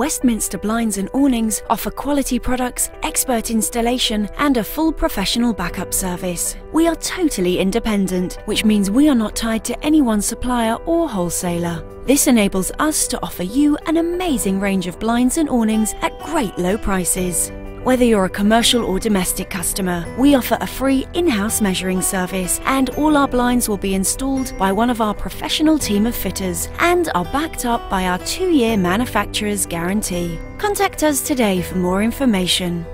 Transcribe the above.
Westminster Blinds and Awnings offer quality products, expert installation, and a full professional backup service. We are totally independent, which means we are not tied to any one supplier or wholesaler. This enables us to offer you an amazing range of blinds and awnings at great low prices. Whether you're a commercial or domestic customer, we offer a free in-house measuring service and all our blinds will be installed by one of our professional team of fitters and are backed up by our two-year manufacturer's guarantee. Contact us today for more information.